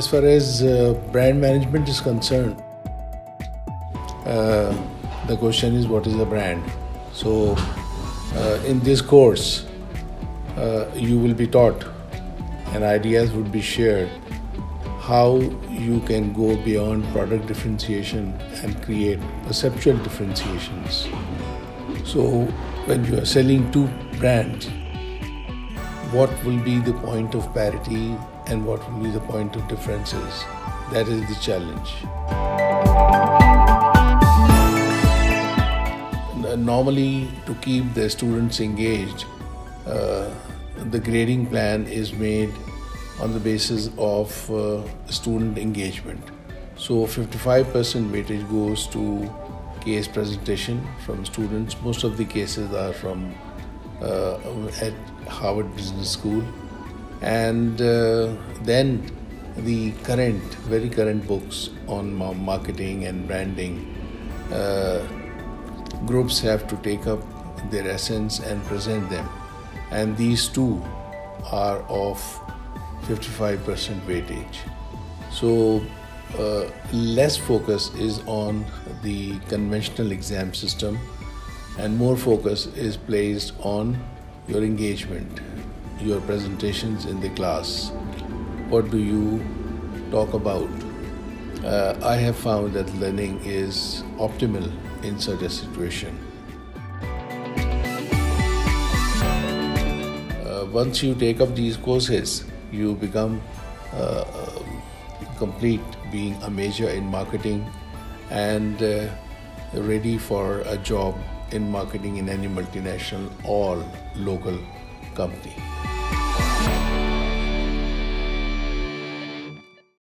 as far as uh, brand management is concerned, uh, the question is what is a brand? So, uh, in this course, uh, you will be taught and ideas would be shared how you can go beyond product differentiation and create perceptual differentiations. So, when you are selling two brands, what will be the point of parity and what will be the point of differences? That is the challenge. Normally, to keep the students engaged, uh, the grading plan is made on the basis of uh, student engagement. So 55% weightage goes to case presentation from students. Most of the cases are from uh, at Harvard Business School. And uh, then the current, very current books on marketing and branding, uh, groups have to take up their essence and present them and these two are of 55% weightage. So, uh, less focus is on the conventional exam system, and more focus is placed on your engagement, your presentations in the class. What do you talk about? Uh, I have found that learning is optimal in such a situation. once you take up these courses, you become uh, complete being a major in marketing and uh, ready for a job in marketing in any multinational or local company.